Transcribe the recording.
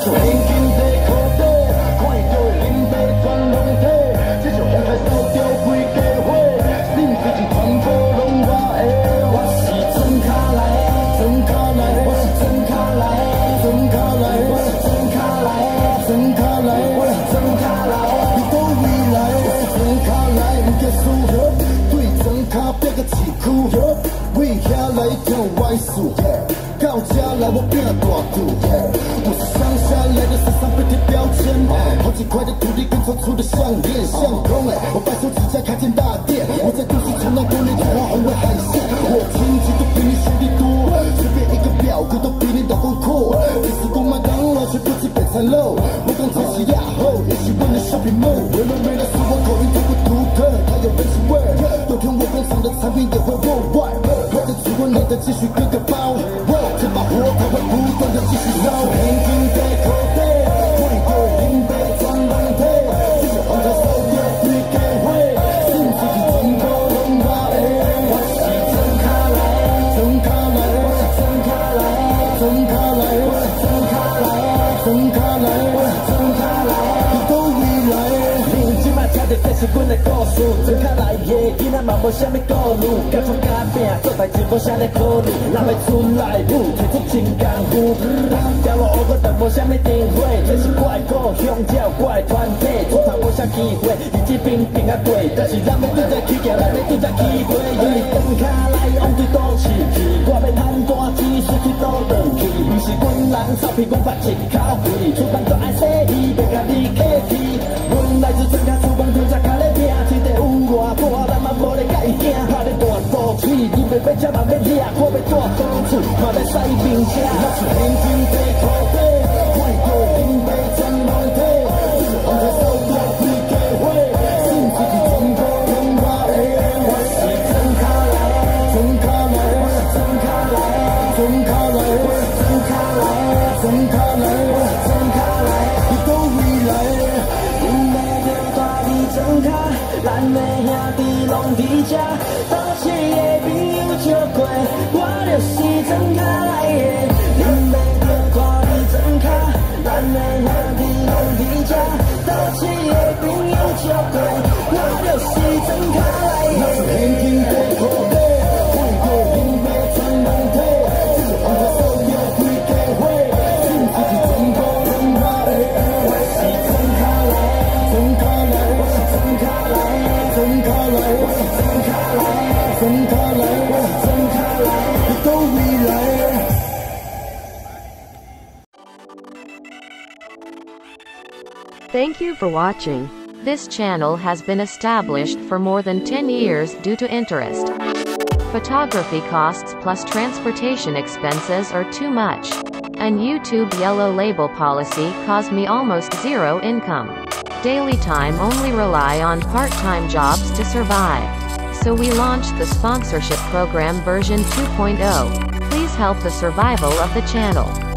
拿出现金在裤底，看伊叫伊啉杯全拢体，这是风台烧掉规家伙，恁最近全部拢我的。我是真卡来的，真卡来，我是真卡来的，真卡来，我是真卡来的，真卡来，我是真卡来的，你倒位来的，我是真卡来，不叫输血，对真卡变个市区，为遐来跳歪数，到家来我变大肚，块的土地跟抽出的项链，相公哎，我白手起家开间大店，我在都市从那多年转化红为海鲜，我亲戚都比你兄弟多，随便一个表哥都比你老公阔，你是过麦当劳却不吃北餐肉，我讲这是亚后，也是为了 shopping mall，为了美的是我口音太过独特，它有人情味，有天我工厂的产品也会 worldwide，靠着指纹来的继续割个包，这把火它会不断的继续烧，是阮的故事，真卡来的囡仔嘛无啥物顾虑，甲创甲拼做代志无啥咧考虑，若要出来舞，提出真功夫，条路乌个但无啥物定位，这是怪故乡照怪团体，出头无啥机会，日子平平啊过，但是咱要对在起行，咱要对在起飞，因为真卡来往对倒市，我要趁大钱出去倒转去，毋是阮人臭屁讲发一口气，要吃嘛要掠，我要大刀厝，嘛要使兵车，拿出现金在裤底，看伊叫伊啉杯全拢体，这是风台烧掉规家伙，恁自己全部拢我的，我是真卡来的，真卡来的，我是真卡来的，真卡来的，我是真卡来的，真卡来的，我是真卡来的，你倒位来的？因为着大地真卡，咱的兄弟拢伫遮，倒市的朋友笑过，是真卡来的。因为着大地真卡，咱的兄弟拢伫遮，倒市的朋友笑过，我就是真卡来的。拿出现金在裤底，看伊叫伊啉杯全拢体，这是风台烧掉规家伙，恁自己全部拢我的。我是真卡来，真卡来，我是真卡来，真卡来，我是真卡来，真卡来，我是真卡来 Thank you for watching. This channel has been established for more than 10 years due to interest. Photography costs plus transportation expenses are too much. And YouTube yellow label policy caused me almost zero income. Daily time only rely on part-time jobs to survive. So we launched the sponsorship program version 2.0. Please help the survival of the channel.